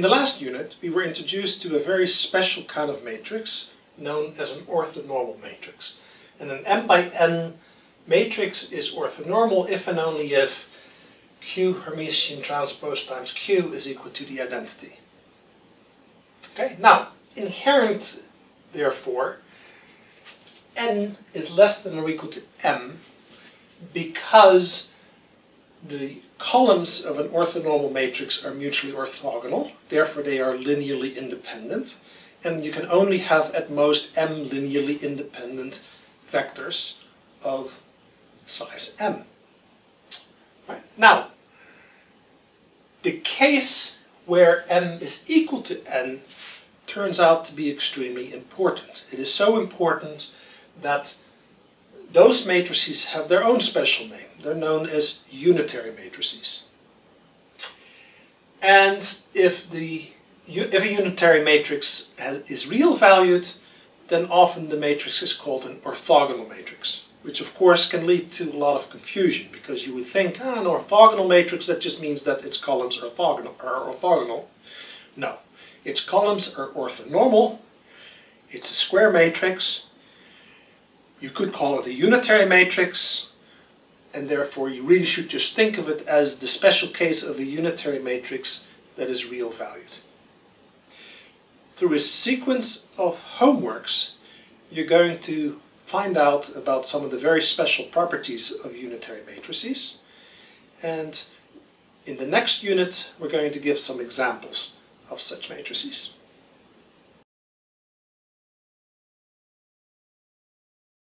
the last unit, we were introduced to a very special kind of matrix known as an orthonormal matrix. And an m by n matrix is orthonormal if and only if Q Hermitian transpose times Q is equal to the identity. Okay, now, inherent, therefore, n is less than or equal to m because the columns of an orthonormal matrix are mutually orthogonal, therefore they are linearly independent, and you can only have at most m linearly independent vectors of size m. Right. Now, the case where m is equal to n turns out to be extremely important. It is so important that those matrices have their own special name. They're known as unitary matrices. And if, the, if a unitary matrix has, is real valued, then often the matrix is called an orthogonal matrix, which of course can lead to a lot of confusion because you would think, ah, an orthogonal matrix, that just means that its columns are orthogonal. Are orthogonal. No, its columns are orthonormal, it's a square matrix, you could call it a unitary matrix, and therefore you really should just think of it as the special case of a unitary matrix that is real valued. Through a sequence of homeworks, you're going to find out about some of the very special properties of unitary matrices, and in the next unit we're going to give some examples of such matrices.